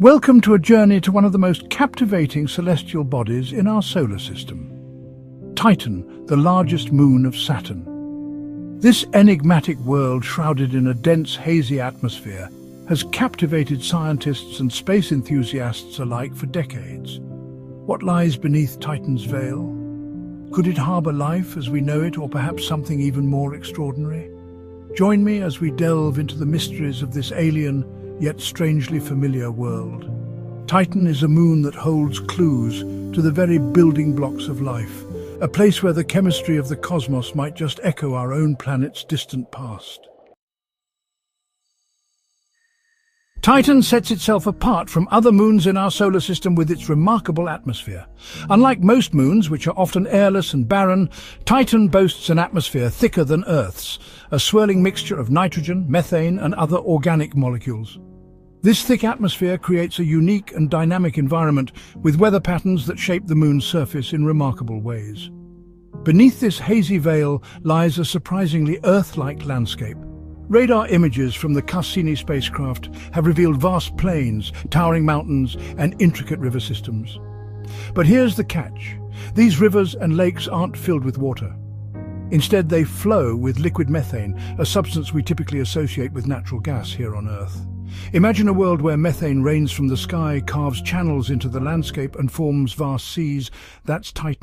Welcome to a journey to one of the most captivating celestial bodies in our solar system. Titan, the largest moon of Saturn. This enigmatic world, shrouded in a dense, hazy atmosphere, has captivated scientists and space enthusiasts alike for decades. What lies beneath Titan's veil? Could it harbour life as we know it, or perhaps something even more extraordinary? Join me as we delve into the mysteries of this alien, yet strangely familiar world. Titan is a moon that holds clues to the very building blocks of life, a place where the chemistry of the cosmos might just echo our own planet's distant past. Titan sets itself apart from other moons in our solar system with its remarkable atmosphere. Unlike most moons, which are often airless and barren, Titan boasts an atmosphere thicker than Earth's, a swirling mixture of nitrogen, methane and other organic molecules. This thick atmosphere creates a unique and dynamic environment with weather patterns that shape the moon's surface in remarkable ways. Beneath this hazy veil lies a surprisingly Earth-like landscape. Radar images from the Cassini spacecraft have revealed vast plains, towering mountains and intricate river systems. But here's the catch. These rivers and lakes aren't filled with water. Instead, they flow with liquid methane, a substance we typically associate with natural gas here on Earth. Imagine a world where methane rains from the sky, carves channels into the landscape and forms vast seas. That's Titan.